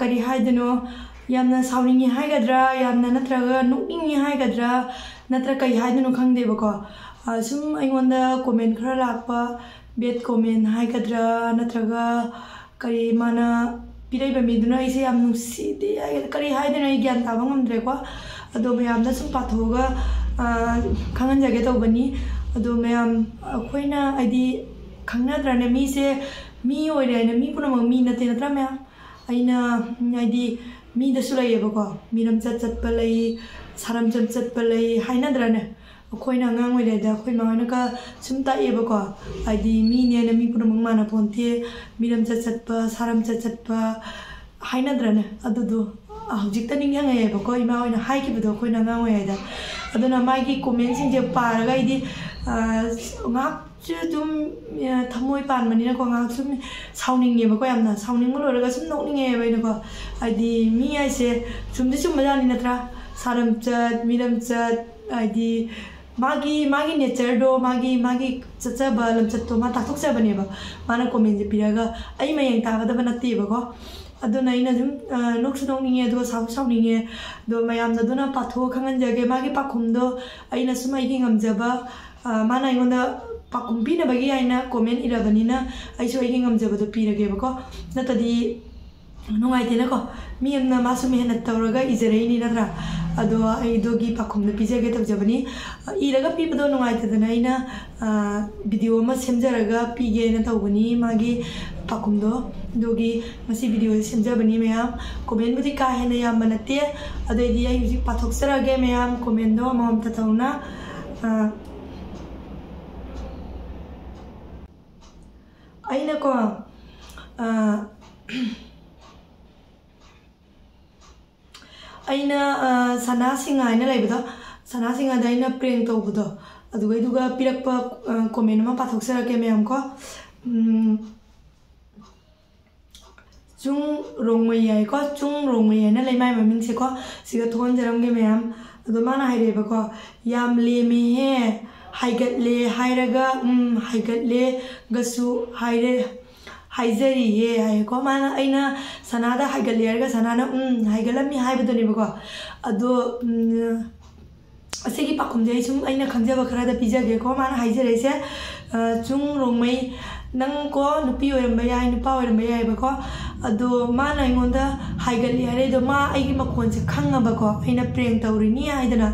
Kari haidano yamna sauningi haigadra yamna natraga nukningi haigadra natra kai haidano khangde ba ko sum aingonda comment khara lakpa bet comment haigadra natraga kari mana pirai ba miduna ise yam nusidi kari haidano gyan tabang ngamdre ko ꯑꯗꯣ ꯃꯌꯥꯝꯅ ꯁꯨꯝ ꯄꯥꯊꯣꯛꯑꯒ ꯈꯪꯍꯟꯖꯒꯦ ꯇꯧꯕꯅꯤ ꯑꯗꯣ ꯃꯌꯥꯝ ꯑꯩꯈꯣꯏꯅ ꯍꯥꯏꯗꯤ ꯈꯪꯅꯗ꯭ꯔꯅꯦ ꯃꯤꯁꯦ ꯃꯤ ꯑꯣꯏꯔꯦ ꯍꯥꯏꯅ ꯃꯤ ꯄꯨꯝꯅꯃꯛ ꯃꯤ ꯅꯠꯇꯦ ꯅꯠꯇ꯭ꯔꯥ ꯃꯌꯥꯝ ꯑꯩꯅ ꯍꯥꯏꯗꯤ ꯃꯤꯗꯁꯨ ꯂꯩꯌꯦꯕꯀꯣ ꯃꯤꯔꯝꯆꯠ ꯆꯠꯄ ꯂꯩ ꯁꯥꯔꯝꯆꯠ ꯆꯠꯄ ꯂꯩ ꯍꯥꯏꯅꯗ꯭ꯔꯅꯦ ꯑꯩꯈꯣꯏꯅ ꯑꯉꯥꯡ ꯑꯣꯏꯔꯤꯉꯩꯗ ꯑꯩꯈꯣꯏ ꯃꯃꯥꯅꯒ ꯁꯨꯝ ꯇꯥꯛꯑꯦꯕꯀꯣ ꯍꯥꯏꯗꯤ ꯃꯤꯅꯦꯅ ꯃꯤ ꯄꯨꯝꯅꯃꯛ ꯃꯥꯟꯅ ꯄꯣꯟꯇꯦ ꯃꯤꯔꯝꯆꯠ ꯆꯠꯄ ꯁꯥꯔꯝꯆꯠ ꯆꯠꯄ ꯍꯥꯏꯅꯗ꯭ꯔꯅꯦ ꯑꯗꯨꯗꯣ ꯍꯧꯖꯤꯛꯇ ꯅꯤꯡꯁꯤꯡꯉꯛꯑꯦꯕꯀꯣ ꯏꯃꯥ ꯍꯣꯏꯅ ꯍꯥꯏꯈꯤꯕꯗꯣ ꯑꯩꯈꯣꯏꯅ ꯑꯉꯥꯡ ꯑꯣꯏꯔꯤꯉꯩꯗ ꯑꯗꯨꯅ ꯃꯥꯒꯤ ꯀꯣꯃꯦꯟꯁꯤꯡꯁꯦ ꯄꯥꯔꯒ ꯑꯩꯗꯤ ꯉꯥꯏꯍꯥꯛꯁꯨ ꯑꯗꯨꯝ ꯊꯃꯣꯏ ꯄꯥꯟꯕꯅꯤꯅꯀꯣ ꯉꯥꯏꯍꯥꯛ ꯁꯨꯝ ꯁꯥꯎꯅꯤꯡꯉꯦꯕꯀꯣ ꯌꯥꯝꯅ ꯁꯥꯎꯅꯤꯡꯕ ꯂꯣꯏꯔꯒ ꯁꯨꯝ ꯅꯣꯛꯅꯤꯡꯉꯦꯕ ꯑꯩꯅꯀꯣ ꯍꯥꯏꯗꯤ ꯃꯤ ꯍꯥꯏꯁे ꯆꯨꯝꯗꯤ ꯆꯨꯝꯕꯖꯥꯠꯅꯤ ꯅꯠꯇ꯭ꯔꯥ ꯁꯥꯔꯝꯆꯠ ꯃꯤꯔꯝꯆꯠ ꯍꯥꯏꯗꯤ ꯃꯥꯒꯤ ꯃꯥꯒꯤ ꯅꯦꯆꯔꯗꯣ ꯃꯥꯒꯤ ꯃꯥꯒꯤ ꯆꯠꯆꯕ ꯂꯝꯆꯠꯇꯣ ꯃꯥ ꯇꯥꯛꯊꯣꯛꯆꯕꯅꯦꯕ ꯃꯥꯅ ꯀꯣꯃꯦꯟꯁꯦ ꯄꯤꯔꯒ ꯑꯩ ꯃꯌꯦꯡ ꯇꯥꯒꯗꯕ ꯅꯠꯇꯦꯕꯀꯣ ꯑꯗꯨꯅ ꯑꯩꯅ ꯑꯗꯨꯝ ꯅꯣꯛꯁꯨ ꯅꯣꯛꯅꯤꯡꯉꯦ ꯑꯗꯨꯒ ꯁꯥꯎꯁꯨ ꯁꯥꯎꯅꯤꯡꯉꯦ ꯑꯗꯣ ꯃꯌꯥꯝꯅ ꯑꯗꯨꯅ ꯄꯥꯊꯣꯛꯑ ꯈꯪꯍꯟꯖꯒꯦ ꯃꯥꯒꯤ ꯄꯥꯈꯨꯝꯗꯣ ꯑꯩꯅ ꯁꯨꯝ ꯑꯩꯒꯤ ꯉꯝꯖꯕ ꯃꯥꯅ ꯑꯩꯉꯣꯟꯗ ꯄꯥꯈꯨꯝ ꯄꯤꯅꯕꯒꯤ ꯍꯥꯏꯅ ꯀꯣꯃꯦꯟ ꯏꯔꯕꯅꯤꯅ ꯑꯩꯁꯨ ꯑꯩꯒꯤ ꯉꯝꯖꯕꯗꯣ ꯄꯤꯔꯒꯦꯕꯀꯣ ꯅꯠꯇꯗꯤ ꯅꯨꯡꯉꯥꯏꯇꯦꯅꯀꯣ ꯃꯤ ꯑꯃꯅ ꯃꯥꯁꯨ ꯃꯦꯍꯅꯠ ꯇꯧꯔꯒ ꯏꯖꯔꯛꯏꯅꯤ ꯅꯠꯇ꯭ꯔꯥ ꯑꯗꯣ ꯑꯩꯗꯨꯒꯤ ꯄꯥꯈꯨꯝꯗꯣ ꯄꯤꯖꯒꯦ ꯇꯧꯖꯕꯅꯤ ꯏꯔꯒ ꯄꯤꯕꯗꯣ ꯅꯨꯡꯉꯥꯏꯇꯗꯅ ꯑꯩꯅ ꯚꯤꯗꯤꯑꯣ ꯑꯃ ꯁꯦꯝꯖꯔꯒ ꯄꯤꯒꯦꯅ ꯇꯧꯕꯅꯤ ꯃꯥꯒꯤ ꯄꯥꯈꯨꯝꯗꯣ ꯑꯗꯨꯒꯤ ꯉꯁꯤ ꯚꯤꯗꯤꯑꯣꯁꯦ ꯁꯦꯝꯖꯕꯅꯤ ꯃꯌꯥꯝ ꯀꯣꯃꯦꯟꯕꯨꯗꯤ ꯀꯥ ꯍꯦꯟꯅ ꯌꯥꯝꯕ ꯅꯠꯇꯦ ꯑꯗꯨꯑꯣꯏꯗꯤ ꯑꯩ ꯍꯧꯖꯤꯛ ꯄꯥꯊꯣꯛꯆꯔꯒꯦ ꯃꯌꯥꯝ ꯀꯣꯃꯦꯟꯗꯣ ꯑꯃꯃꯝꯇ ꯇꯧꯅ ꯑꯩꯅꯀꯣ ꯑꯩꯅ ꯁꯅꯥꯁꯤꯡ ꯍꯥꯏꯅ ꯂꯩꯕꯗꯣ ꯁꯅꯥꯁꯤꯡꯍꯗ ꯑꯩꯅ ꯄ꯭ꯔꯦꯡ ꯇꯧꯕꯗꯣ ꯑꯗꯨꯒꯩꯗꯨꯒ ꯄꯤꯔꯛꯄ ꯀꯣꯃꯦꯟ ꯑꯃ ꯄꯥꯊꯣꯛꯆꯔꯛꯀꯦ ꯃꯌꯥꯝꯀꯣ ꯆꯨꯡ ꯔꯣꯡꯃꯩ ꯍꯥꯏꯀꯣ ꯆꯨꯡ ꯔꯣꯡꯃꯩ ꯍꯥꯏꯅ ꯂꯩ ꯃꯥꯏ ꯃꯃꯤꯡꯁꯦꯀꯣ ꯁꯤꯒ ꯊꯣꯛꯍꯟꯖꯔꯝꯒꯦ ꯃꯌꯥꯝ ꯑꯗꯣ ꯃꯥꯅ ꯍꯥꯏꯔꯛꯑꯦꯕꯀꯣ ꯌꯥꯝ ꯂꯦꯝꯃꯦꯍꯦ ꯍꯥꯏꯒꯠꯂꯦ ꯍꯥꯏꯔꯒ ꯍꯥꯏꯒꯠꯂꯦꯒꯁꯨ ꯍꯥꯏꯔꯦ ꯍꯥꯏꯖꯔꯤꯌꯦ ꯍꯥꯏꯀꯣ ꯃꯥꯅ ꯑꯩꯅ ꯁꯅꯥꯗ ꯍꯥꯏꯒꯠꯂꯦ ꯍꯥꯏꯔꯒ ꯁꯅꯥꯅ ꯎꯝ ꯍꯥꯏꯒꯠꯂꯝꯃꯤ ꯍꯥꯏꯕꯗꯨꯅꯦꯕꯀோ ꯑꯗꯣ ꯑꯁꯤꯒꯤ ꯄꯥꯈꯨꯝꯁꯦ ꯑꯩ ꯁꯨꯝ ꯑꯩꯅ ꯈꯪꯖꯕ ꯈꯔꯗ ꯄꯤꯖꯒꯦꯀꯣ ꯃꯥꯅ ꯍꯥꯏꯖꯔꯛꯏꯁꯦ ꯆꯨꯡ ꯔꯣꯡꯃꯩ ꯅꯪꯀꯣ ꯅꯨꯄꯤ ꯑꯣꯏꯔꯝꯕ ꯌꯥꯏ ꯅꯨꯄꯥ ꯑꯣꯏꯔꯝꯕ ꯌꯥꯏꯕꯀꯣ ꯑꯗꯣ ꯃꯥꯅ ꯑꯩꯉꯣꯟꯗ ꯍꯥꯏꯒꯠꯂꯤ ꯍꯥꯏꯔꯛꯏꯗꯣ ꯃꯥ ꯑꯩꯒꯤ ꯃꯈꯣꯟꯁꯦ ꯈꯪꯉꯕꯀꯣ ꯑꯩꯅ ꯄ꯭ꯔꯦꯡ ꯇꯧꯔꯤꯅꯤ ꯍꯥꯏꯗꯅ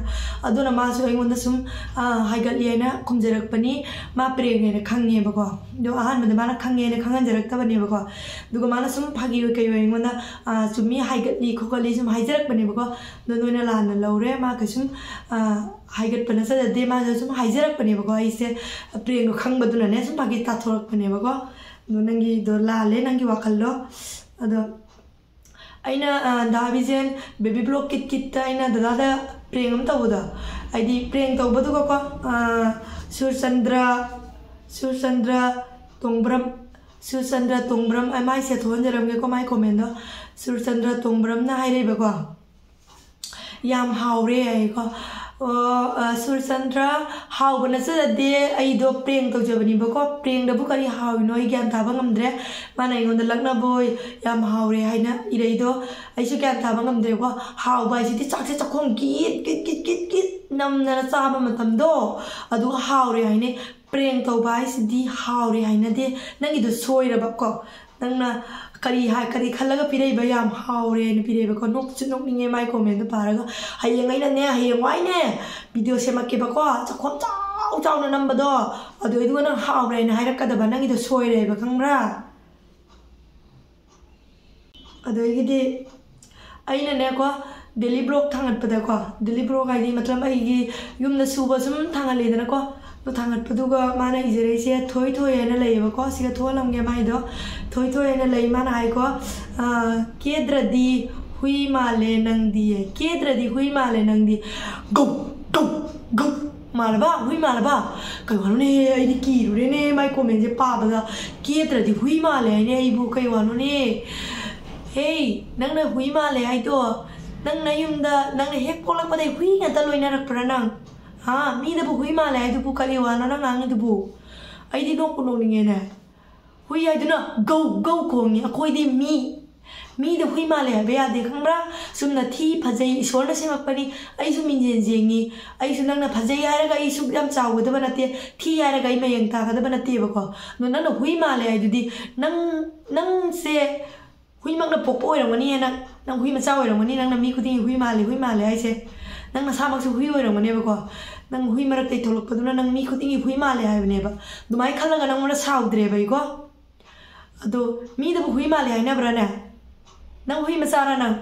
ꯑꯗꯨꯅ ꯃꯥꯁꯨ ꯑꯩꯉꯣꯟꯗ ꯁꯨꯝ ꯍꯥꯏꯒꯠꯂꯤ ꯍꯥꯏꯅ ꯈꯨꯝꯖꯔꯛꯄꯅꯤ ꯃꯥ ꯄ꯭ꯔꯦꯡ ꯍꯥꯏꯅ ꯈꯪꯉꯦꯕꯀോ ꯑꯗꯣ ꯑꯍꯥꯟꯕꯗ ꯃꯥꯅ ꯈꯪꯉꯦꯅ ꯈꯪꯍꯟꯖꯔꯛꯇꯕꯅꯦꯕꯀோ ꯑꯗꯨꯒ ꯃꯥꯅ ꯁꯨꯝ ꯐꯥꯒꯤ ꯑꯣꯏ ꯀꯩ ꯑꯣꯏ ꯑꯩꯉꯣꯟꯗ ꯆꯨꯝꯃꯤ ꯍꯥꯏꯒꯠꯂꯤ ꯈꯣꯠꯀꯠꯂꯤ ꯁꯨꯝ ꯍꯥꯏꯖꯔꯛꯄꯅꯦꯕꯀꯣ ꯑꯗꯣ ꯅꯣꯏꯅ ꯂꯥꯟꯅ ꯂꯧꯔꯦ ꯃꯥꯒ ꯁꯨꯝ ꯍꯥꯏꯒꯠꯄ ꯅꯠꯆꯗꯦ ꯃꯥꯁꯨ ꯁꯨꯝ ꯍꯥꯏꯖꯔꯛꯄꯅꯦꯕꯀꯣ ꯑꯩꯁꯦ ꯄ꯭ꯔꯦꯡꯗꯣ ꯈꯪꯕꯗꯨꯅꯅꯦ ꯁꯨം ꯐꯥꯒꯤ ꯇꯥꯊꯣꯔꯛꯄꯅꯦꯕꯀꯣ नंगीदो लाले नंगी वाखलो अदो अना बेबी ब्लॉक कित कि दादा प्रेंग तबदा आई प्रेंग तबदुको सुरचंद्र सुरचंद्र तोंब्रम सुरचंद्र तोंब्रम माई से थोंजरमगेको माइ कमेंट सुरचंद्र तोंब्रम ना हाउरे ꯁꯨꯔꯆꯟꯗ꯭ꯔ ꯍꯥꯎꯕ ꯅꯠꯆꯗꯦ ꯑꯩꯗꯣ ꯄ꯭ꯔꯦꯡ ꯇꯧꯖꯕꯅꯦꯕꯀꯣ ꯄ꯭ꯔꯦꯡꯗꯕꯨ ꯀꯔꯤ ꯍꯥꯎꯔꯤꯅꯣ ꯑꯩ ꯒ꯭ꯌꯥꯟ ꯇꯥꯕ ꯉꯝꯗ꯭ꯔꯦ ꯃꯥꯅ ꯑꯩꯉꯣꯟꯗ ꯂꯛꯅꯕꯣꯏ ꯌꯥꯝ ꯍꯥꯎꯔꯦ ꯍꯥꯏꯅ ꯏꯔꯩꯗꯣ ꯑꯩꯁꯨ ꯒ꯭ꯌꯥꯟ ꯇꯥꯕ ꯉꯝꯗ꯭ꯔꯦꯀꯣ ꯍꯥꯎꯕ ꯍꯥꯏꯁꯤꯗꯤ ꯆꯥꯛꯁꯦ ꯆꯥꯛꯈꯣꯝ ꯒꯤꯠ ꯒꯤꯠ ꯒꯤꯠ ꯒꯤꯠ ꯒꯤꯠ ꯅꯝꯗꯅ ꯆꯥꯕ ꯃꯇꯝꯗꯣ ꯑꯗꯨꯒ ꯍꯥꯎꯔꯦ ꯍꯥꯏꯅꯩ ꯄ꯭ꯔꯦꯡ ꯇꯧꯕ ꯍꯥꯏꯁꯤꯗꯤ ꯍꯥꯎꯔꯦ ꯍꯥꯏꯅꯗꯦ ꯅꯪꯒꯤꯗꯣ ꯁꯣꯏꯔꯕꯀꯣ ꯅꯪꯅ ꯀꯔꯤ ꯍꯥꯏ ꯀꯔꯤ ꯈꯜꯂꯒ ꯄꯤꯔꯛꯏꯕ ꯌꯥꯝ ꯍꯥꯎꯔꯦꯅ ꯄꯤꯔꯛꯏꯕꯀꯣ ꯅꯣꯛꯁꯨ ꯅꯣꯛꯅꯤꯡꯉꯦ ꯃꯥꯏ ꯀꯣꯃꯦꯟꯗꯣ ꯄꯥꯔꯒ ꯍꯌꯦꯡ ꯑꯩꯅꯅꯦ ꯍꯌꯦꯡ ꯋꯥꯏꯅꯦ ꯚꯤꯗꯤꯑꯣ ꯁꯦꯝꯃꯛꯀꯦꯕꯀꯣ ꯆꯥꯛꯈꯣꯝ ꯆꯥꯎ ꯆꯥꯎꯅ ꯅꯝꯕꯗꯣ ꯑꯗꯨꯏꯗꯨꯒ ꯅꯪ ꯍꯥꯎꯔꯦꯅ ꯍꯥꯏꯔꯛꯀꯗꯕ ꯅꯪꯒꯤꯗꯣ ꯁꯣꯏꯔꯦꯕ ꯈꯪꯕ꯭ꯔꯥ ꯑꯗꯒꯤꯗꯤ ꯑꯩꯅꯅꯦꯀꯣ ꯗꯦꯂꯤ ꯕ꯭ꯂꯣꯛ ꯊꯥꯡꯒꯠꯄꯗꯀꯣ ꯗꯦꯂꯤ ꯕ꯭ꯂꯣꯛ ꯍꯥꯏꯗꯤ ꯃꯇꯝ ꯑꯩꯒꯤ ꯌꯨꯝꯗ ꯁꯨꯕ ꯁꯨꯝ ꯊꯥꯡꯒꯠꯂꯦꯗꯅꯀꯣ ꯑꯗꯨ ꯊꯥꯡꯒꯠꯄꯗꯨꯒ ꯃꯥꯅ ꯏꯖꯔꯛꯏꯁꯦ ꯊꯣꯏ ꯊꯣꯏ ꯍꯥꯏꯅ ꯂꯩꯌꯦꯕꯀꯣ ꯁꯤꯒ ꯊꯣꯛꯍꯜꯂꯝꯒꯦ ꯃꯥꯏꯗꯣ ꯊꯣꯏ ꯊꯣꯏ ꯍꯥꯏꯅ ꯂꯩ ꯃꯥꯅ ꯍꯥꯏꯀꯣ ꯀꯦꯗ꯭ꯔꯗꯤ hui male nang di kedradi hui male nang di go go go malaba hui malaba kai wanu ne ai di kiru re ne mai comment je pa ba kedradi hui male ne ai bu kai wanu ne hey nang na hui Ha, mi da bu hui ma le du bu kali wa na na ngang du bu. ai di no kuno ni ne hui ai du na go go ko ni a koi di mi mi da hui ma le be ya de khang ra sum na thi phajai isor na semak pani ai su min jen jeng ni ai su nang na phajai ya ga ai su yam chaw ga da ba na te thi ya ga ai ma yang ta ga da ba na te ba ko no nang na hui ma le ai du di nang nang se hui mak na pok po oi rang ni na nang hui ma chaw oi rang ni nang na mi ku di hui ma le hui ma le ai se nang na sa mak su hui oi rang ni ba ko ma le ai ne ba du mai khal ga nang ma saw dre ba ko ado mi da hui ma le ai na bra na nang hui ma sa ra nang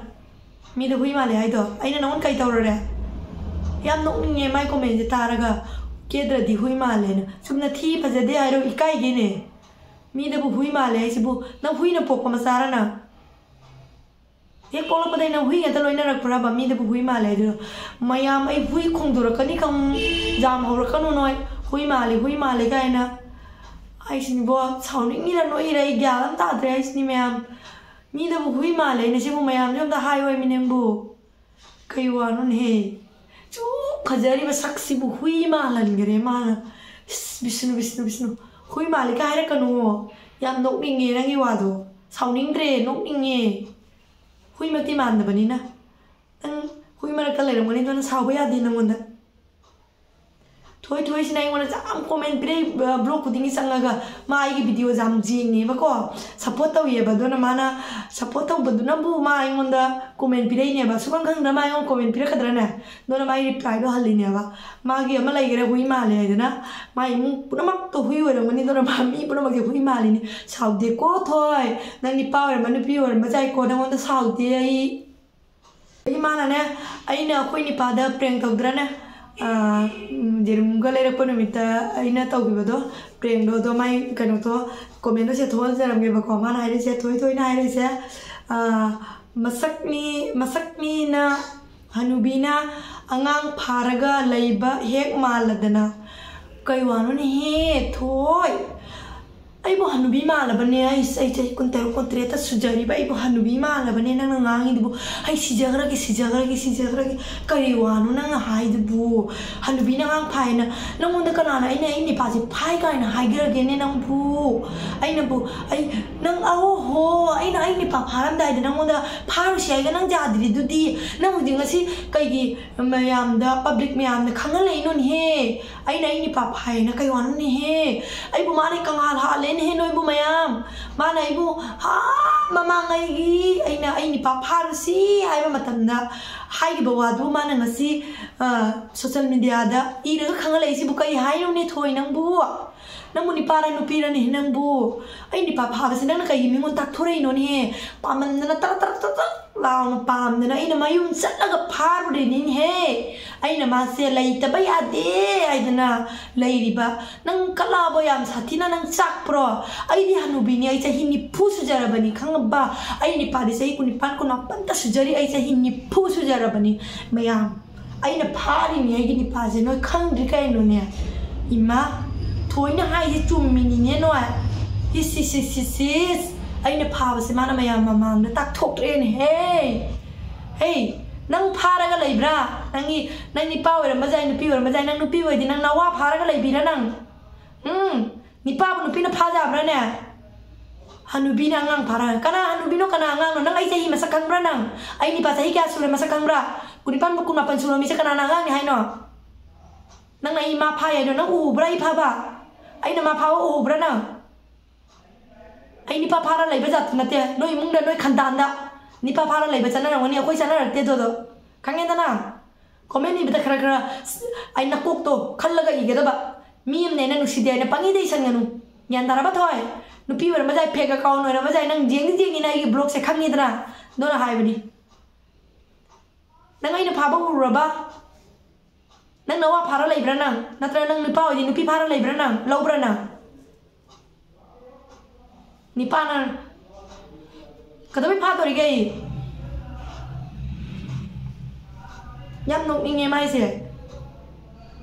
mi da hui ma le ai do ai na nang kai taw ra yam nok ni nge mai comment je ta ra ga ke dra ꯍꯦꯛ ꯄꯣꯛꯂꯛꯄꯗꯩꯅ ꯍꯨꯏ ꯉꯥꯛꯇ ꯂꯣꯏꯅꯔꯛꯄ꯭ꯔꯕ ꯃꯤꯗꯕꯨ ꯍꯨꯏ ꯃꯥꯜꯂꯦ ꯑꯗꯨꯅ ꯃꯌꯥꯝ ꯑꯩ ꯍꯨꯏ ꯈꯣꯡꯗꯣꯔꯛꯀꯅꯤ ꯈꯪ jam ꯍꯧꯔꯛꯀꯅꯨ ꯅꯣꯏ ꯍꯨꯏ ꯃꯥꯜꯂꯤ ꯍꯨꯏ ꯃꯥꯜꯂꯤ ꯀꯥꯏꯅ ꯑꯩꯁꯤꯅꯤꯕꯣ ꯁꯥꯎꯅꯤꯡꯉꯤꯔ ꯅꯣꯏꯔ ꯑꯩ ꯒ꯭ꯌꯥꯟ ꯑꯃ ꯇꯥꯗ꯭ꯔꯦ ꯑꯩꯁꯤꯅꯤ ꯃꯌꯥꯝ ꯃꯤꯗꯕꯨ ꯍꯨꯏ ꯃꯥꯜꯂꯦ ꯑꯩꯅ ꯁꯤꯕꯨ ꯃꯌꯥꯝꯁꯨ ꯑꯝꯇ ꯍꯥꯏꯌꯣ ꯃꯤꯅꯦꯝꯕꯨ ꯀꯩ ꯋꯥꯅꯣꯅꯦꯍꯦ ꯆꯨ ꯐꯖꯔꯤꯕ ꯁꯛꯁꯤꯕꯨ ꯍꯨꯏ ꯃꯥꯜꯍꯟꯈ꯭ꯔꯦ ꯃꯥꯅ ꯕꯤꯁꯅꯨ ꯕꯤꯁꯅꯨ ꯕꯤꯁꯅꯨ ꯍꯨꯏ ꯃꯥꯜꯂꯤꯀ ꯍꯥꯏꯔꯛꯀꯅꯨ ꯌꯥꯝ ꯅꯣꯛꯅꯤꯡꯉꯦ ꯅꯪꯒꯤ ꯋꯥꯗꯣ ꯁꯥꯎꯅꯤꯡꯗ꯭ꯔꯦ ꯅꯣꯛꯅꯤꯡꯉꯦ ho ra ka no noi hui ma le hui ma le ga na ai sin bo chau ni ni la noi ra i gya lam ta dre ai sin mayam mi de hui ma le ne se bu mayam jom da hai wai mi nem bu kai wa non he chu khajari ba sak si bu hui ma lan gre ma bisnu bisnu bisnu hui ma le ka hai ra ka no yam nok ni nge na gi wa do sau ning dre nok ni nge hui ꯃꯛꯇꯤ ꯃꯥꯟꯗꯕꯅꯤꯅ ꯅꯪ hui ꯃꯔꯛꯇ ꯂꯩꯔꯝꯒꯅꯤ ꯑꯗꯨꯅ ꯁꯥꯎꯕ ꯌꯥꯗꯦ ꯅꯪꯉꯣꯟꯗ थोई थोई से ना जाम कमेंट पीरे ब्लॉग खुद चंगा माई भिडियो जाम जेबको सपोर्ट तौब माना सपोर्ट तौबू माइंद कमेंट पीरेने सूखम खंग माई कमेंट पीरकद्रने माई रिप्लाई हल्लीनेब मागी हुई मालेना माई इमू पूरा हुई मी पूरा हुई मालीने साउदेको थोई नंग जाइको नंगोंद साउदे माने अखोई निपाद प्रेंग तौद्रने जेरुमगा लेरप नमित अन तौद प्रेंगदो माइ कनोद कमेंट सेथोजरमेबको मान से थोई थोई से मसकनी मसकनी हनुबीना अगांग फारगा लेब हेक मालदना कई वानो ने हे थोई ꯑꯩꯕꯨ ꯍꯅꯨꯕꯤ ꯃꯥꯜꯂꯕꯅꯦ ꯑꯩ ꯑꯩ ꯆꯍꯤ ꯀꯨꯟꯇꯔꯨꯛ ꯀꯨꯟꯇꯔꯦꯠꯇ ꯁꯨꯖꯔꯤꯕ ꯑꯩꯕꯨ ꯍꯅꯨꯕꯤ ꯃꯥꯜꯂꯕꯅꯦ ꯅꯪꯅ ꯉꯥꯡꯉꯤꯗꯨꯕꯨ ꯑꯩ ꯁꯤꯖꯈ꯭ꯔꯒꯦ ꯁꯤꯖꯈ꯭ꯔꯒꯦ ꯁꯤꯖꯈ꯭ꯔꯒꯦ ꯀꯔꯤ ꯋꯥꯅꯣ ꯅꯪꯅ ꯍꯥꯏꯗꯨꯕꯨ ꯍꯅꯨꯕꯤꯅ ꯑꯉꯥꯡ ꯐꯥꯏꯅ ꯅꯪꯉꯣꯟꯗ ꯀꯅꯥꯅ ꯑꯩꯅ ꯑꯩ ꯅꯤꯄꯥꯁꯦ ꯐꯥꯏ ꯀꯥꯏꯅ ꯍꯥꯏꯈ꯭ꯔꯒꯦꯅꯦ ꯅꯪꯕꯨ ꯑꯩꯅꯕꯨ ꯑꯩ ꯅꯪ ꯑꯍꯣ ꯍꯣ ꯑꯩꯅ ꯑꯩ ꯅꯤꯄꯥ ꯐꯥꯔꯝꯗꯥꯏꯗ ꯅꯪꯉꯣꯟda ꯐꯥꯔꯨꯁꯤ ꯍꯥꯏꯒ ꯅꯪ ꯌꯥꯗ꯭ꯔꯤꯗꯨꯗꯤ ꯅꯪ ꯍꯧꯖꯤꯛ ꯉꯁꯤ ꯀꯩꯒꯤ ꯃꯌꯥꯝꯗ ꯄꯕ꯭ꯂꯤꯛ ꯃꯌꯥꯝꯅ ꯈꯪꯍꯜꯂꯛꯏꯅꯣꯅꯦꯍꯦ ꯑꯩꯅ ꯑꯩ ꯅꯤꯄꯥ ꯐꯥꯏꯅ ꯀꯩ ꯋꯥꯅꯣꯅꯦꯍꯦ ꯑꯩꯕꯨ ꯃꯥꯅ ꯀꯪꯍꯥꯜ ꯍꯥꯠꯂꯦ Hinoy bumayam. Manay bu, ha, mama ngay ay na ay ni papar si ay ma matanda. Hai di bawa du mana ngasi ah, social media da. I raga kanga lai si bu kai hai no ne thoi nang bu. Ni para no pira ni nang bu. Ay ni papar si nang kai mi no ni. Paman na tar tar ꯂꯥꯎꯅ ꯄꯥꯝꯗꯅ ꯑꯩꯅ ꯃꯌꯨꯝ ꯆꯠꯂꯒ ꯐꯥꯔꯨꯔꯤꯅꯤꯅꯦꯍꯦ ꯑꯩꯅ ꯃꯥꯁꯦ ꯂꯩꯇꯕ ꯌꯥꯗꯦ ꯍꯥꯏꯗꯅ ꯂꯩꯔꯤꯕ ꯅꯪ ꯀꯠꯂꯛꯑꯕ ꯌꯥꯝ ꯁꯥꯊꯤꯅ ꯅꯪ ꯆꯥꯛꯄ꯭ꯔꯣ ꯑꯩꯗꯤ ꯍꯅꯨꯕꯤꯅꯤ ꯑꯩ ꯆꯍꯤ ꯅꯤꯐꯨ ꯁꯨꯖꯔꯕꯅꯤ ꯈꯪꯉꯕ ꯑꯩ ꯅꯤꯄꯥꯗꯤ ꯆꯍꯤ ꯀꯨꯟꯅꯤꯄꯥꯟ ꯀꯨꯟꯃꯥꯄꯟꯇ ꯁꯨꯖꯔꯤ ꯑꯩ ꯆꯍꯤ ꯅꯤꯐꯨ ꯁꯨꯖꯔꯕꯅꯤ ꯃꯌꯥꯝ ꯑꯩꯅ ꯐꯥꯔꯤꯅꯤ ꯑꯩꯒꯤ ꯅꯤꯄꯥꯁꯦ ꯅꯣꯏ ꯈꯪꯗ꯭ꯔꯤ ꯀꯩꯅꯣꯅꯦ ꯏꯃꯥ ꯊꯣꯏꯅ ꯍꯥꯏꯁꯦ ꯆꯨꯝꯃꯤꯅꯤꯅꯦ ꯅꯣꯏ ꯏꯁ ꯏꯁ ꯏꯁ ꯏꯁ ꯏꯁ ꯑꯩꯅ ꯐꯥꯕꯁꯦ ꯃꯥꯅ ꯃꯌꯥꯝ ꯃꯃꯥꯡꯗ ꯇꯥꯛꯊꯣꯛꯇ꯭ꯔꯦꯅꯦ ꯍꯦ ꯍꯦ ꯅꯪ ꯐꯥꯔꯒ ꯂꯩꯕ꯭ꯔꯥ ꯅꯪꯒꯤ ꯅꯪ ꯅꯤꯄꯥ ꯑꯣꯏꯔꯝꯕ ꯌꯥꯏ ꯅꯨꯄꯤ ꯑꯣꯏꯔꯝꯕ ꯌꯥꯏ ꯅꯪ ꯅꯨꯄꯤ ꯑꯣꯏꯗꯤ ꯅꯪ ꯅꯋꯥ ꯐꯥꯔꯒ ꯂꯩꯕꯤꯔ ꯅꯪ ꯎꯝ ꯅꯤꯄꯥꯕꯨ ꯅꯨꯄꯤꯅ ꯐꯥꯖꯕ꯭ꯔꯥꯅꯦ ꯍꯅꯨꯕꯤꯅ ꯑꯉꯥꯡ ꯐꯥꯔꯒ ꯀꯅꯥ ꯍꯅꯨꯕꯤꯅꯣ ꯀꯅꯥ ꯑꯉꯥꯡꯅꯣ ꯅꯪ ꯑꯩ ꯆꯍꯤ ꯃꯁꯛ ꯈꯪꯕ꯭ꯔꯥ ꯅꯪ ꯑꯩ ꯅꯤꯄꯥ ꯆꯍꯤ ꯀꯌꯥ ꯁꯨꯔꯦ ꯃꯁꯛ ꯈꯪꯕ꯭ꯔꯥ ꯀꯨꯟꯅꯤꯄꯥꯟ ꯀꯨꯟꯃꯥꯄꯟ ꯁꯨꯔꯝꯃꯤꯁꯦ ꯀꯅꯥꯅ ꯑꯉꯥꯡꯅꯤ ꯍꯥꯏꯅꯣ ꯅꯪꯅ ꯑꯩ ꯃꯥ ꯐꯥꯏ ꯍꯥꯏꯗꯣ ꯅꯪ ꯎꯕ꯭ꯔꯥ ꯑꯩ ꯐꯥꯕ ꯑꯩꯅ ꯃꯥ ꯐꯥꯕ ꯎꯕ꯭ꯔꯥ ꯅꯪ ai nipa phara lai ba jat na te noi mung da noi khantan da nipa phara lai ba chana rang ni khoi chana rak te do do khang da na comment ni bita khara khara ai na kok to khal laga i geda ba mi em ne na nu si de na pangi dei san ga nu nyan da ra ba thoi nu pi wer ma jai phek account noi na ma jai nang jeng jeng ni na i blog se khang ni da na do na hai ba ni nang ai na pha ba u ra ba nang na wa phara lai bra nang na tra nang nipa o ni pi phara lai bra nang lo bra nang ꯅꯤꯄꯥꯜꯅ ꯀꯩꯗꯧꯕꯩ ꯐꯥꯗꯣꯔꯤꯒꯦ ꯌꯥꯝ ꯅꯣꯛꯅꯤꯡꯉꯦ ꯃꯥꯏꯁꯦ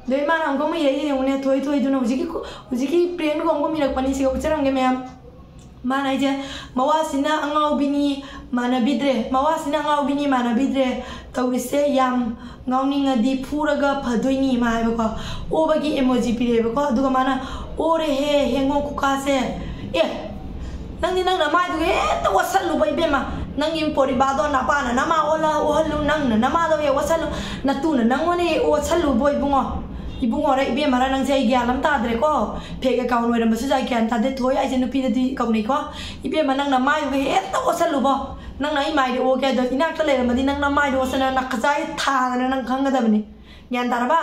ꯑꯗꯣ ꯏꯃꯥꯅ ꯑꯃꯨꯛꯀ ꯑꯃꯨꯛ ꯏꯔꯛꯏ ꯌꯦꯡꯉꯨꯅꯦ ꯊꯣꯏ ꯊꯣꯏꯗꯨꯅ ꯍꯧꯖꯤꯛꯀꯤ ꯍꯧꯖꯤꯛꯀꯤ ꯄ꯭ꯔꯦꯝꯗꯨꯒ ꯑꯃꯨꯛꯀ ꯏꯔꯛꯄꯅꯤ ꯁꯤꯒ ꯎꯠꯆꯔꯝꯒꯦ ꯃꯌꯥꯝ ꯃꯥꯅ ꯑꯩꯁꯦ ꯃꯋꯥꯁꯤꯅ ꯑꯉꯥꯎꯕꯤꯅꯤ ꯃꯥꯟꯅꯕꯤꯗ꯭ꯔꯦ ꯃꯋꯥꯁꯤꯅ ꯑꯉꯥꯎꯕꯤꯅꯤ ꯃꯥꯟꯅꯕꯤꯗ꯭ꯔꯦ ꯇꯧꯔꯤꯁꯦ ꯌꯥꯝ ꯉꯥꯎꯅꯤꯡꯉꯗꯤ ꯐꯨꯔꯒ ꯐꯗꯣꯏꯅꯤ ꯃꯥ ꯍꯥꯏꯕꯀꯣ ꯑꯣꯕꯒꯤ ꯑꯦꯃꯣꯖꯤ ꯄꯤꯔꯛꯑꯦꯕꯀꯣ ꯑꯗꯨꯒ ꯃꯥꯅ ꯑꯣꯔꯦꯍꯦ ꯍꯦꯡꯉꯣ ꯈꯨꯀꯥꯁꯦ ꯑꯦ nang ni nang na mai du he eh, to wasal lu bai bema nang im pori ba do na pa na na ma ola o halu nang na na ma do ye wasal na tu na nang one eh, o wasal lu boi bungo. Ibungo ra ibe mara nang sai gya lam ta dre ko. Phe ga kaun we ra ma su jai kyan ta de thoi, ai jenu pi de di kaun ni ko. Ibe ma nang na mai we eh, he to wasal lu bo. Nang nai mai de o ke do ina ta le ma di nang na mai do wasal na khajai tha na nang khang ga da bani nyan tar ba,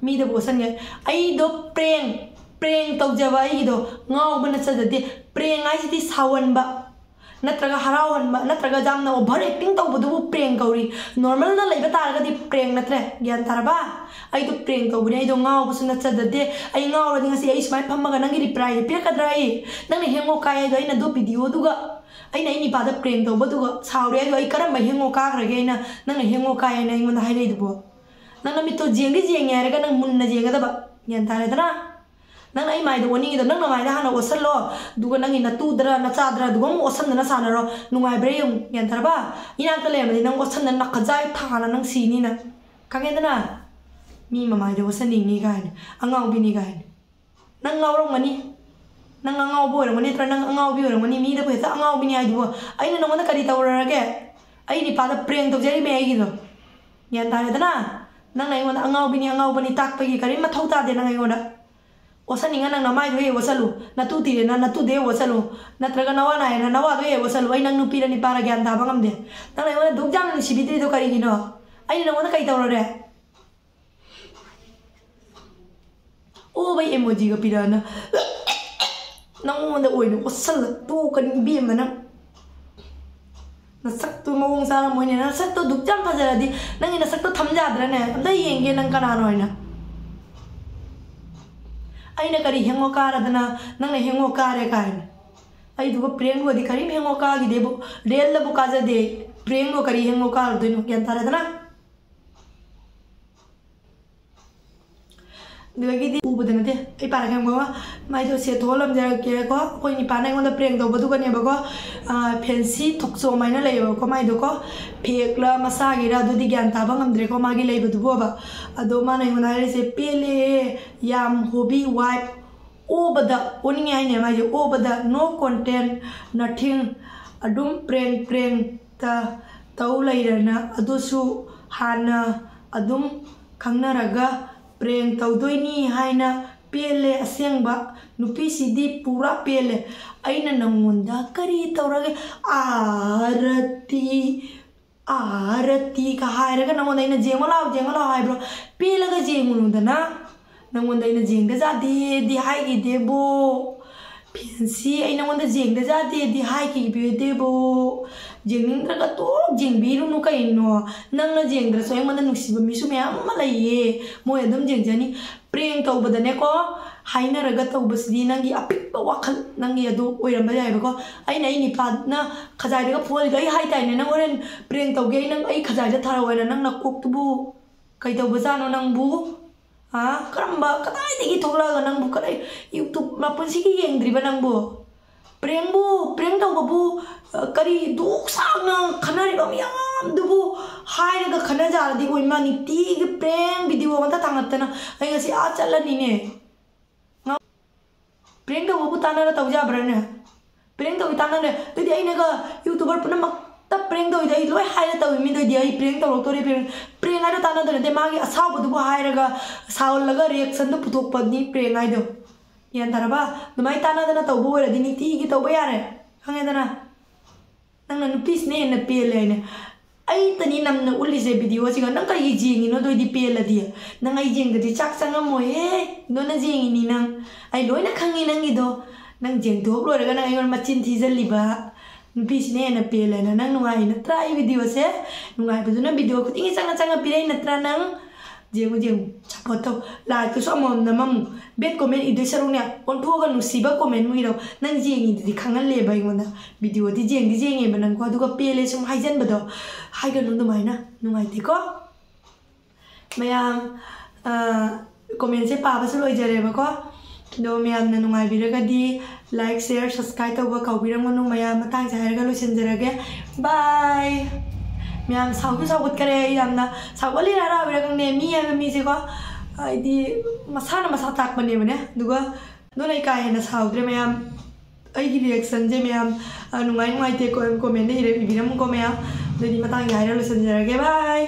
mi de bo san ge. Ai do preng. preng tau ja ba ai do ngau ba na cha de preng ai ti sawan ba नत्रगा हरावन नत्रगा जामना over acting तौबदु प्रेंग कौरी normal ना लेबा तारगदि प्रेंग नत्रे ज्ञान तारबा आई तो प्रेंग तौबने आई दो गाव बसु नचददे आई गाव रदि ngasi ai smile phammaga nangi reply pe kadra ai nang hengo kai do ai na do video duga ai nai ni pa da preng tauba duga saure ai ai karam hengo ka grage ai na nang hengo kai ai na ngon hai nei dubo nang na mi to jengi jengi ai ga nang mun na jenga da ba ज्ञान तारे दना Nang ai mai do wani do nang na mai da hana osal lo duga nang ina tu dra na cha dra duga mo osam na sana ro nungai bre yung yan tar ba ina ka le ma nang osam na nakajai tha na nang si ni na kang en na mi ma mai do osan ni ni ga ni angau bi ni ga ni nang ngau ro mani nang ngau bo ro mani tra nang ngau bi ro mani mi da pe ta ngau bi ni ai du ai na nang na kari ta ra ke ai ni pa da preng to jeri me ai gi do yan tar da na nang nai ngau ngau bi ni ngau ba ni tak pe gi kari ma thau ta de nang ngau da ಹೊಸನಿಂಗ ನಂಗೆ ನಮ್ಮ ಇದು ಏ ಹೊಸಲು ನತು ತೀರೆ ನಾನು ನತ್ತುದೇ ಹೊಸಲು ನತ್ರಗ ನವ ನಾಯನ ನವ ಅದು ಏ ಹೊಸಲು ಐ ನಂಗೆ ನುಪ್ಪಿರ ನಿಪಾರಗೆ ಅಂತ ಹಂಗಮ್ದೆ ನಾನು ಇವನ ದುಗ್ಜಾಮ್ ನಂಗೆ ಸಿಬಿದ್ರಿದು ಕರಿಗಿನೋ ಐ ನಂಗೊಂದು ಕೈ ತಗೊಳ್ರೆ ಓ ಬೈ ಎಮೋಜಿಗ ಪಿರಾನ ನಂಗೊಂದು ಓಯ್ನು ಹೊಸಲ್ ತೂಕನ ಬಿ ಎಂಬ ನಂಗೆ ನಸಕ್ತು ಮಗುಂಗ್ ಸಾರ ಮೊಯ್ನೆ ನಸಕ್ತು ದುಗ್ಜಾಮ್ ಫಜರದಿ ನಂಗೆ ನಸಕ್ತು ಥಮ್ಜಾದ್ರನೆ ಅಂತ ಹೆಂಗೆ ನಂಗೆ ನಾನು ಅಣ್ಣ अने करी हेंगो कादना नंग हेंगो का प्रेंगो अभी करीम हेंगो का रेल काजदे प्रेंगो करी हेंगो कादना ꯑꯗꯨꯗꯒꯤꯗꯤ ꯎꯕꯗ ꯅꯠꯇꯦ ꯑꯩ ꯄꯥꯔꯛꯀꯦ ꯑꯃꯨꯛꯀ ꯃꯥꯏꯗꯣ ꯁꯦꯠꯊꯣꯛꯍꯜꯂꯝꯖꯔꯛꯀꯦꯀꯣ ꯑꯩꯈꯣꯏ ꯅꯤꯄꯥꯅ ꯑꯩꯉꯣꯟꯗ ꯄ꯭ꯔꯦꯡ ꯇꯧꯕꯗꯨꯒꯅꯦꯕꯀꯣ ꯐꯦꯟꯁꯤ ꯊꯣꯛꯆꯣꯝ ꯍꯥꯏꯅ ꯂꯩꯌꯦꯕꯀꯣ ꯃꯥꯏꯗꯣꯀꯣ ꯐꯦꯛꯂ ꯃꯁꯥꯒꯤꯔ ꯑꯗꯨꯗꯤ ꯒ꯭ꯌꯥꯟ ꯇꯥꯕ ꯉꯝꯗ꯭ꯔꯦꯀꯣ ꯃꯥꯒꯤ ꯂꯩꯕꯗꯨꯕꯣꯕ ꯑꯗꯣ ꯃꯥꯅ ꯑꯩꯉꯣꯟꯗ ꯍꯥꯏꯔꯤꯁꯦ ꯄꯦꯜꯂꯦ ꯌꯥꯝ ꯍꯣꯕꯤ ꯋꯥꯏꯞ ꯑꯣꯕꯗ ꯑꯣꯅꯤꯡꯉꯦ ꯍꯥꯏꯅꯦ ꯃꯥꯏꯁꯦ ꯑꯣꯕꯗ ꯅꯣ ꯀꯣꯟꯇꯦꯟ ꯅꯊꯤꯡ ꯑꯗꯨꯝ ꯄ꯭ꯔꯦꯡ ꯄ꯭ꯔꯦꯡꯇ ꯇꯧ ꯂꯩꯔꯅ ꯑꯗꯨꯁꯨ ꯍꯥꯟꯅ ꯑꯗꯨꯝ ꯈꯪꯅꯔꯒ ꯄ꯭ꯔꯦꯡ ꯇꯧꯗꯣꯏꯅꯤ ꯍꯥꯏꯅ ꯄꯦꯜꯂꯦ ꯑꯁꯦꯡꯕ ꯅꯨꯄꯤꯁꯤꯗꯤ ꯄꯨꯔꯥ ꯄꯦꯜꯂꯦ ꯑꯩꯅ ꯅꯪꯉꯣꯟꯗ ꯀꯔꯤ ꯇꯧꯔꯒꯦ ꯑꯥꯔꯇꯤ ꯑꯥꯔꯇꯤꯒ ꯍꯥꯏꯔꯒ ꯅꯪꯉꯣꯟꯗ ꯑꯩꯅ ꯖꯦꯡꯉꯣ ꯂꯥꯎ ꯖꯦꯡꯉꯣ ꯂꯥꯎ ꯍꯥꯏꯕ꯭ꯔꯣ ꯄꯦꯜꯂꯒ ꯖꯦꯡꯉꯨꯅꯨꯗꯅ ꯅꯪꯉꯣꯟꯗ ꯑꯩꯅ ꯖꯦꯡꯗ ꯖꯥꯗꯦꯗꯤ ꯍꯥꯏꯈꯤꯗꯦꯕꯣ ꯐꯦꯟꯁꯤ ꯑꯩ ꯅꯪꯉꯣꯟꯗ jeng ngra ka tok jeng biru nu ka nang na jeng dra soeng mana nuksi siba misu me am mala ye mo yadam jeng jani preng ka ubadane ko haina raga ta ubasdi nang gi apik ba wakal nang gi adu oiram ba yai ba ai nai ni pad na khajai ga phol ga hai tai ne nang oren preng tau ge nang ai khajai da thara wena nang na kok tu bu kai tau bazano nang bu ah karamba kadai te gi thokla ga nang bu kadai youtube ma sih si gi yeng bu 브랭보 브랭던거 보 까리 독상나 카나리가 미암 두보 하이르가 카나자 알디고 임마니 띠기 브랭 비디오 만다 당았다나 아이가 시 아짤라니네 브랭 거 보고 따나라 타우자 브라네 브랭 거 위따나네 근데 아이네가 유튜버 뿐은 막 तब प्रेंग तो इधर लोई higher तब Emmy तो इधर ही प्रेंग तो लोग तो रे प्रेंग प्रेंग आए तो ताना तो रे दे माँगे असाव बुद्धू को हायर का सावल लगा रिएक्शन तो पुतोक पदनी प्रेंग आए तो ꯒ꯭ꯌꯥꯟ ꯇꯥꯔꯕ ꯑꯗꯨꯃꯥꯏꯅ ꯇꯥꯟꯅꯗꯅ ꯇꯧꯕ ꯑꯣꯏꯔꯗꯤ ꯅꯨꯡꯇꯤꯒꯤ ꯇꯧꯕ ꯌꯥꯔꯦ ꯈꯪꯉꯦꯗꯅ ꯅꯪꯅ ꯅꯨꯄꯤꯁꯤꯅ ꯍꯦꯟꯅ ꯄꯦꯜꯂꯦ ꯍꯥꯏꯅꯦ ꯑꯩꯇꯅꯤ ꯅꯝꯅ ꯎꯠꯂꯤꯁꯦ ꯚꯤꯗꯤꯑꯣꯁꯤꯒ ꯅꯪ ꯀꯔꯤꯒꯤ ꯌꯦꯡꯉꯤꯅꯣ ꯑꯗꯨꯏꯗꯤ ꯄꯦꯜꯂꯗꯤ ꯅꯪ ꯑꯩ ꯌꯦꯡꯗꯗꯤ ꯆꯥꯛ ꯆꯪꯉꯝꯃꯣꯏꯍꯦ ꯅꯣꯏꯅ ꯌꯦꯡꯉꯤꯅꯤ ꯅꯪ ꯑꯩ ꯂꯣꯏꯅ ꯈꯪꯉꯤ ꯅꯪꯒꯤꯗꯣ ꯅꯪ ꯌꯦꯡꯊꯣꯛ ꯂꯣꯏꯔꯒ ꯅꯪ ꯑꯩꯉꯣꯟꯗ ꯃꯆꯤꯟ ꯊꯤꯖꯜꯂꯤꯕ ꯅꯨꯄꯤꯁꯤꯅ ꯍꯦꯟꯅ ꯄꯦꯜꯂꯦꯅ ꯅꯪ ꯅꯨꯡꯉꯥꯏ ꯅꯠꯇ꯭ꯔꯥ ꯑꯩ ꯚꯤꯗꯤꯑꯣꯁꯦ ꯅꯨꯡꯉꯥꯏꯕꯗꯨꯅ ꯚꯤꯗꯤꯑꯣ ꯈꯨꯗꯤꯡꯒꯤ ꯆꯪꯉ ꯆꯪꯉ ꯄꯤꯔꯛꯏ ꯅꯠꯇ꯭ꯔꯥ ꯅꯪ jeng jeng chapo to la tu so mon na mam bet comment idu saru ne on tho ga nusi ba comment mu ro nang jeng idi di khangal le ba ngona video di jeng di jeng e ba nang ko du ga pe le sum hai jan ba hai ga nu du mai na nu mai ti ko mayam comment se pa ba su loi jare ba ko do mayam na nu mai bi ra ga di like, share, subscribe to ba ka bi ra ngonu mayam ma tang ja har ga lo sin jara ge bye! ꯃꯌꯥꯝ ꯁꯥꯎꯁꯨ ꯁꯥꯎꯒꯠꯈꯔꯦ ꯑꯩ ꯌꯥꯝꯅ ꯁꯥꯎꯒꯠꯂꯤꯔ ꯍꯔꯥꯎꯔꯤꯔ ꯈꯪꯗꯦ ꯃꯤ ꯍꯥꯏꯕ ꯃꯤꯁꯦꯀꯣ ꯍꯥꯏꯗꯤ ꯃꯁꯥꯅ ꯃꯁꯥ ꯇꯥꯛꯄꯅꯦꯕꯅꯦ ꯑꯗꯨꯒ ꯑꯗꯨꯅ ꯑꯩ ꯀꯥ ꯍꯦꯟꯅ ꯁꯥꯎꯗ꯭ꯔꯦ ꯃꯌꯥꯝ ꯑꯩꯒꯤ ꯔꯤꯌꯦꯛꯁꯟꯁꯦ ꯃꯌꯥꯝ ꯅꯨꯡꯉꯥꯏ ꯅꯨꯡꯉꯥꯏꯇꯦ ꯀꯣꯃꯦꯟꯗ ꯏꯕꯤꯔꯝꯃꯨꯀꯣ ꯃꯌꯥꯝ ꯑꯗꯨꯗꯤ ꯃꯇꯥꯡꯒꯤ ꯍꯥꯏꯔ ꯂꯣꯏꯁꯤꯟꯖꯔꯒꯦ ꯕꯥꯏ